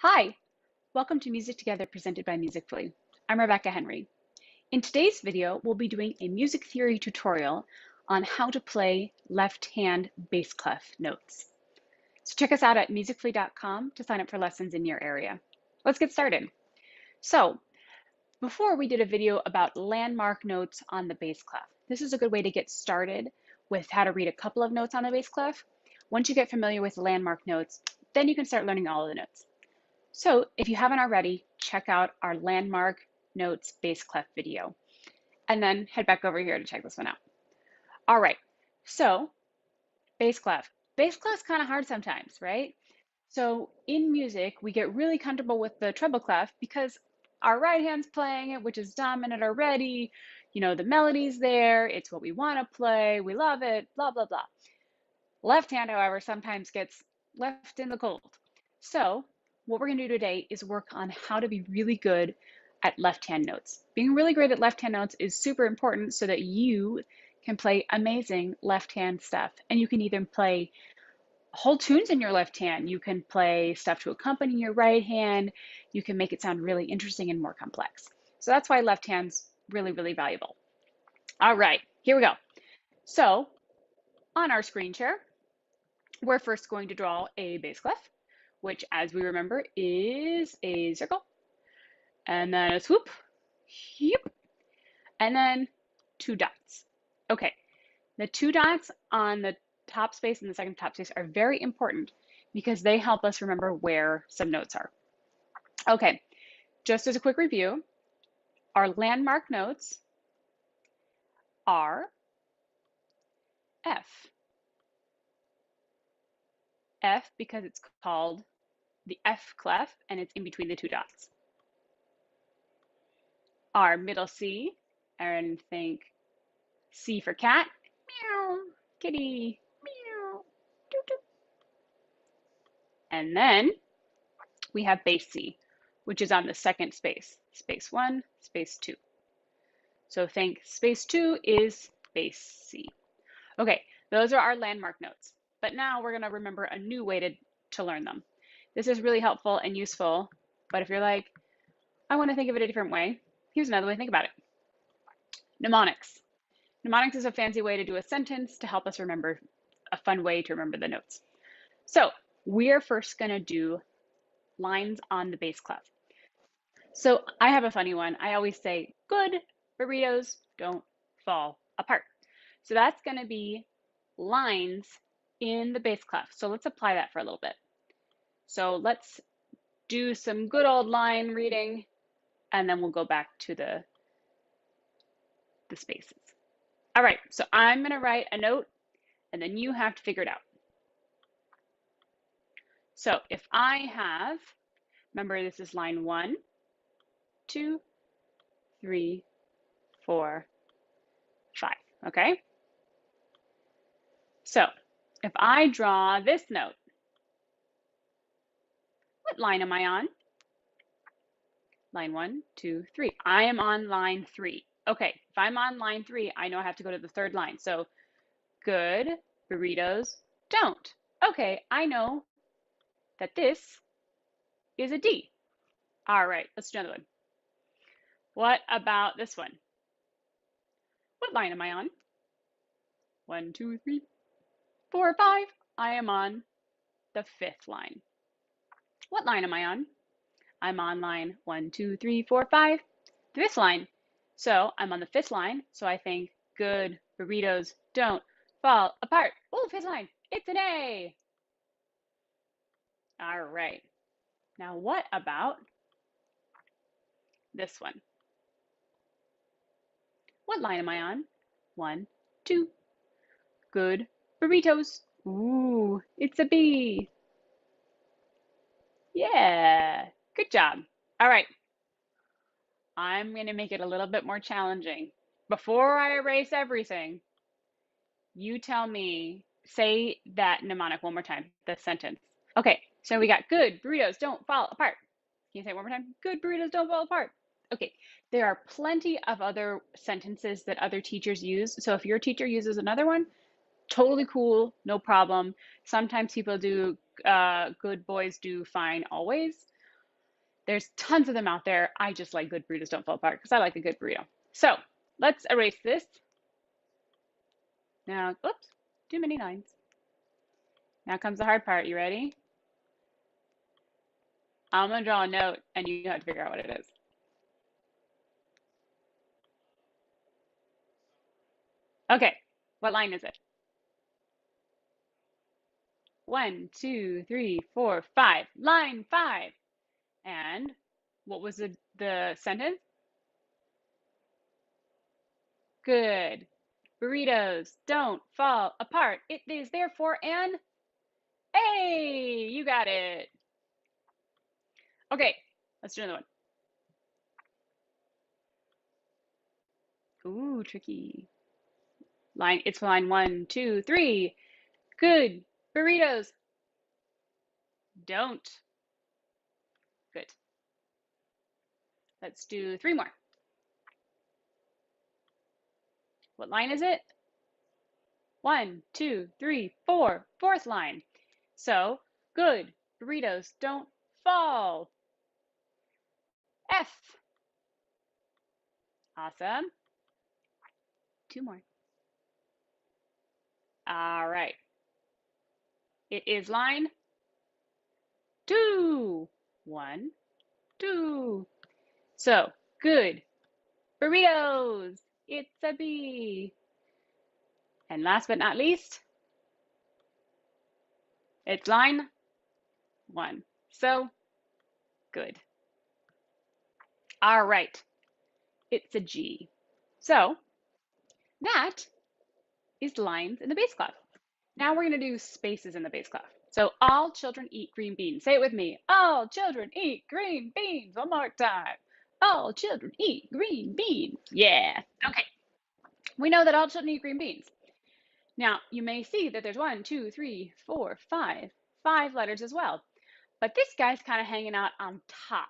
Hi, welcome to Music Together presented by Musicfully. I'm Rebecca Henry. In today's video, we'll be doing a music theory tutorial on how to play left-hand bass clef notes. So check us out at musicfully.com to sign up for lessons in your area. Let's get started. So before we did a video about landmark notes on the bass clef. This is a good way to get started with how to read a couple of notes on the bass clef. Once you get familiar with landmark notes, then you can start learning all of the notes. So if you haven't already, check out our landmark notes bass clef video and then head back over here to check this one out. All right, so bass clef. Bass clef's kind of hard sometimes, right? So in music, we get really comfortable with the treble clef because our right hand's playing it, which is dominant already. You know, the melody's there, it's what we want to play, we love it, blah, blah, blah. Left hand, however, sometimes gets left in the cold. So what we're going to do today is work on how to be really good at left-hand notes. Being really great at left-hand notes is super important so that you can play amazing left-hand stuff. And you can even play whole tunes in your left hand. You can play stuff to accompany your right hand. You can make it sound really interesting and more complex. So that's why left hand's really, really valuable. All right, here we go. So on our screen share, we're first going to draw a bass clef which as we remember is a circle, and then a swoop, yep, and then two dots. Okay, the two dots on the top space and the second top space are very important because they help us remember where some notes are. Okay, just as a quick review, our landmark notes are F, F because it's called the F clef and it's in between the two dots. Our middle C, and think C for cat, meow, kitty, meow, doo -doo. And then we have bass C, which is on the second space, space one, space two. So think space two is bass C. Okay, those are our landmark notes. But now we're gonna remember a new way to, to learn them. This is really helpful and useful, but if you're like, I wanna think of it a different way, here's another way to think about it. Mnemonics. Mnemonics is a fancy way to do a sentence to help us remember a fun way to remember the notes. So we're first gonna do lines on the bass clef. So I have a funny one. I always say, good burritos don't fall apart. So that's gonna be lines in the bass clef. So let's apply that for a little bit. So let's do some good old line reading and then we'll go back to the, the spaces. All right, so I'm gonna write a note and then you have to figure it out. So if I have, remember this is line one, two, three, four, five, okay? So if I draw this note, what line am I on? Line one, two, three. I am on line three. Okay, if I'm on line three, I know I have to go to the third line. So good, burritos, don't. Okay, I know that this is a D. All right, let's do another one. What about this one? What line am I on? One, two, three, four, five. I am on the fifth line. What line am I on? I'm on line one, two, three, four, five, the fifth line. So I'm on the fifth line. So I think good burritos don't fall apart. Oh, fifth line. It's an A. All right. Now what about this one? What line am I on? One, two. Good burritos. Ooh, it's a bee. Yeah, good job. All right. I'm going to make it a little bit more challenging. Before I erase everything, you tell me, say that mnemonic one more time, the sentence. Okay, so we got good burritos don't fall apart. Can you say it one more time? Good burritos don't fall apart. Okay, there are plenty of other sentences that other teachers use. So if your teacher uses another one, totally cool, no problem. Sometimes people do uh, good boys do fine always. There's tons of them out there. I just like good burritos don't fall apart because I like a good burrito. So let's erase this. Now, oops, too many lines. Now comes the hard part. You ready? I'm going to draw a note and you have to figure out what it is. Okay, what line is it? One, two, three, four, five. Line five. And what was the, the sentence? Good. Burritos don't fall apart. It is therefore an A. You got it. Okay, let's do another one. Ooh, tricky. Line, it's line one, two, three. Good. Burritos. Don't. Good. Let's do three more. What line is it? One, two, three, four. Fourth line. So, good. Burritos don't fall. F. Awesome. Two more. All right. It is line two, one, two. So, good. Burritos. It's a B. And last but not least, it's line one. So, good. All right. It's a G. So, that is lines in the bass clef. Now we're going to do spaces in the bass clef. So all children eat green beans. Say it with me. All children eat green beans. One more time. All children eat green beans. Yeah. Okay. We know that all children eat green beans. Now, you may see that there's one, two, three, four, five, five letters as well. But this guy's kind of hanging out on top.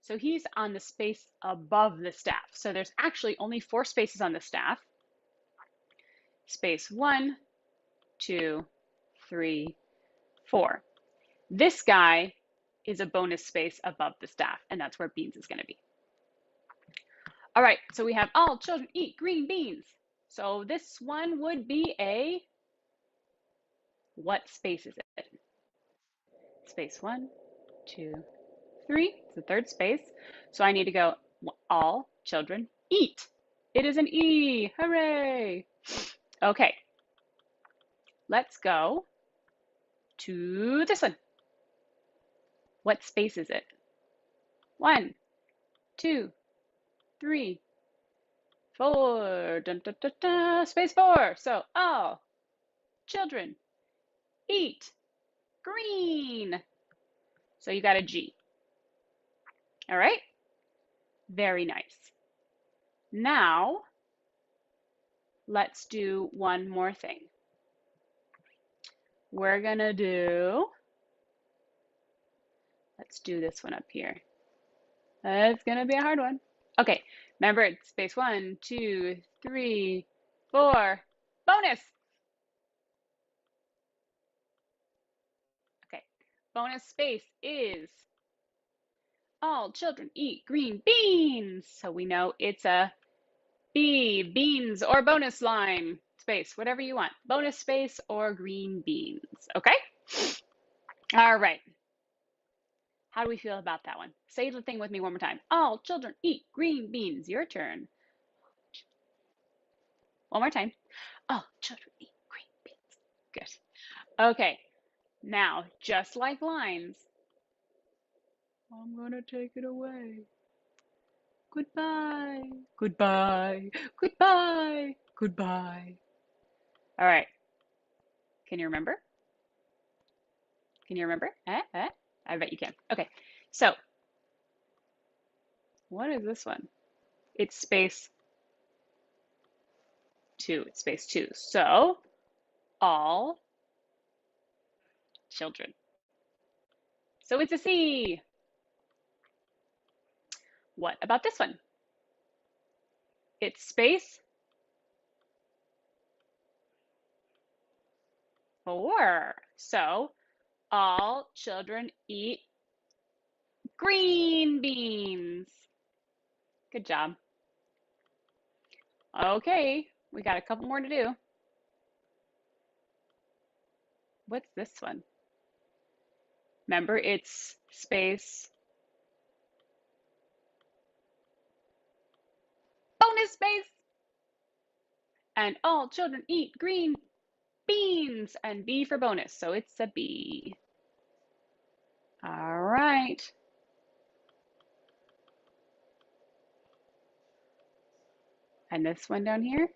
So he's on the space above the staff. So there's actually only four spaces on the staff space one, two, three, four. This guy is a bonus space above the staff, and that's where beans is going to be. All right, so we have all children eat green beans. So this one would be a, what space is it? Space one, two, three. It's the third space. So I need to go all children eat. It is an E. Hooray. Okay, let's go to this one. What space is it? One, two, three, four. Dun, dun, dun, dun. Space four. So all children eat green. So you got a G. All right? Very nice. Now, let's do one more thing. We're gonna do, let's do this one up here. It's gonna be a hard one. Okay, remember it's space one, two, three, four, bonus. Okay, bonus space is all children eat green beans. So we know it's a B, beans or bonus line space, whatever you want. Bonus space or green beans, okay? All right. How do we feel about that one? Say the thing with me one more time. All children eat green beans. Your turn. One more time. All children eat green beans. Good. Okay. Now, just like lines, I'm going to take it away. Goodbye. Goodbye. Goodbye. Goodbye. All right. Can you remember? Can you remember? Eh? Eh? I bet you can. Okay. So, what is this one? It's space two. It's space two. So, all children. So it's a C. What about this one? It's space four. So all children eat green beans. Good job. Okay, we got a couple more to do. What's this one? Remember, it's space, bonus space. And all children eat green beans and B for bonus. So it's a B. All right. And this one down here.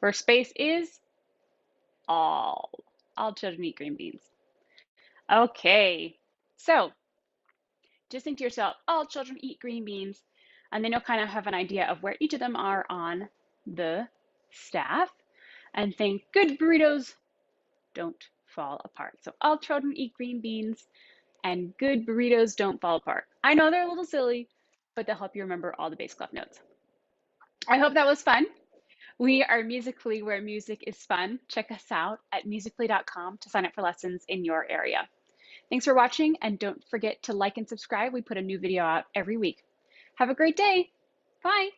First space is all. All children eat green beans. Okay, so just think to yourself, all children eat green beans, and then you'll kind of have an idea of where each of them are on the staff. And think, good burritos don't fall apart. So all children eat green beans, and good burritos don't fall apart. I know they're a little silly, but they'll help you remember all the bass clef notes. I hope that was fun. We are Musicfully, where music is fun. Check us out at musicfully.com to sign up for lessons in your area. Thanks for watching, and don't forget to like and subscribe. We put a new video out every week. Have a great day. Bye.